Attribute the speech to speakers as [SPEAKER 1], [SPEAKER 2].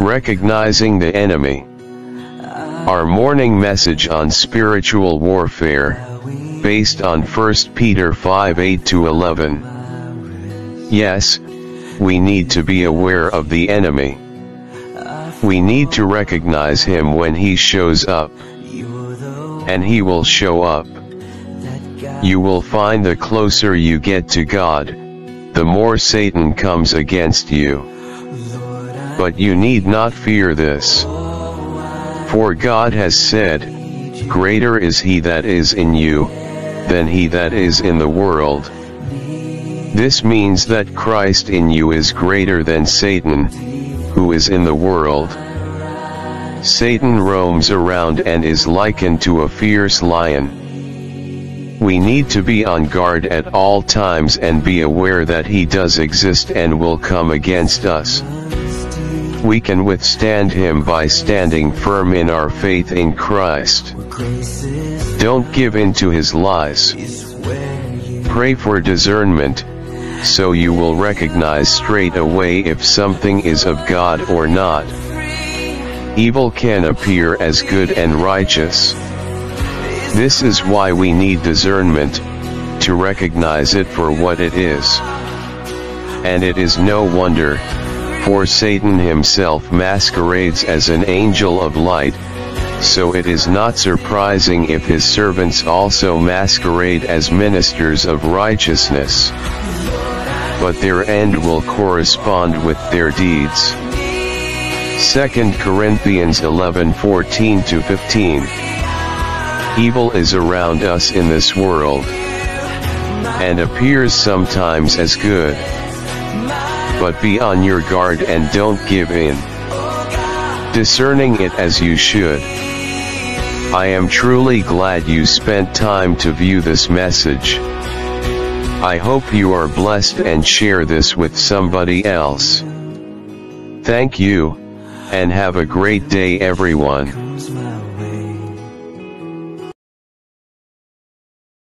[SPEAKER 1] Recognizing the enemy. Our morning message on spiritual warfare, based on 1 Peter 5 8 to 11. Yes, we need to be aware of the enemy. We need to recognize him when he shows up. And he will show up. You will find the closer you get to God, the more Satan comes against you. But you need not fear this. For God has said, Greater is he that is in you, than he that is in the world. This means that Christ in you is greater than Satan, who is in the world. Satan roams around and is likened to a fierce lion. We need to be on guard at all times and be aware that he does exist and will come against us. We can withstand him by standing firm in our faith in Christ. Don't give in to his lies. Pray for discernment, so you will recognize straight away if something is of God or not. Evil can appear as good and righteous. This is why we need discernment, to recognize it for what it is. And it is no wonder, for Satan himself masquerades as an angel of light, so it is not surprising if his servants also masquerade as ministers of righteousness. But their end will correspond with their deeds. 2 Corinthians 11:14 to 15 Evil is around us in this world and appears sometimes as good. But be on your guard and don't give in. Discerning it as you should. I am truly glad you spent time to view this message. I hope you are blessed and share this with somebody else. Thank you, and have a great day everyone.